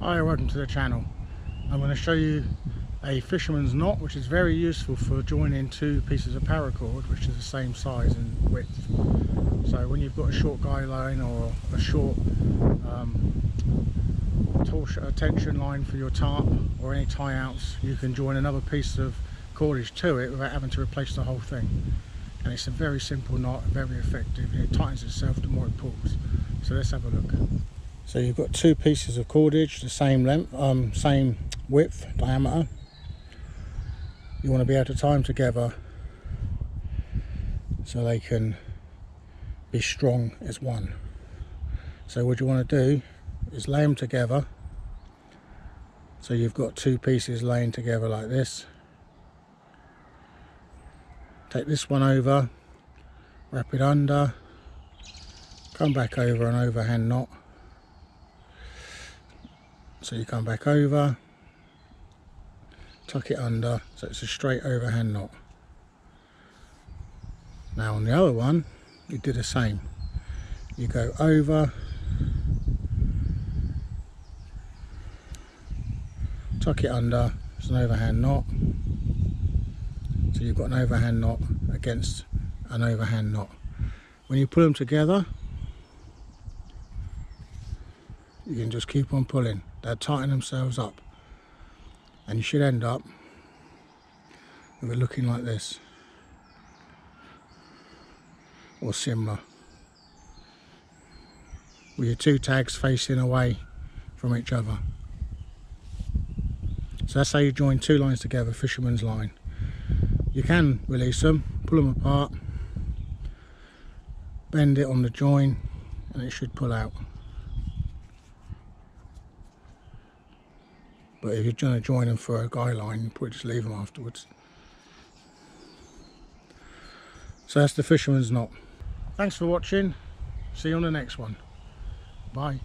Hi, welcome to the channel. I'm going to show you a fisherman's knot which is very useful for joining two pieces of paracord which is the same size and width. So when you've got a short guy line or a short um, tension line for your tarp or any tie outs you can join another piece of cordage to it without having to replace the whole thing and it's a very simple knot very effective and it tightens itself the more it pulls so let's have a look so you've got two pieces of cordage, the same length, um, same width, diameter. You want to be able to tie them together so they can be strong as one. So what you want to do is lay them together. So you've got two pieces laying together like this. Take this one over, wrap it under, come back over an overhand knot so you come back over tuck it under so it's a straight overhand knot. Now on the other one you do the same. You go over tuck it under it's an overhand knot. So you've got an overhand knot against an overhand knot. When you pull them together you can just keep on pulling they'll tighten themselves up. And you should end up with it looking like this. Or similar. With your two tags facing away from each other. So that's how you join two lines together fisherman's line. You can release them pull them apart bend it on the join and it should pull out But if you're going to join them for a guy line, you probably just leave them afterwards. So that's the fisherman's knot. Thanks for watching. See you on the next one. Bye.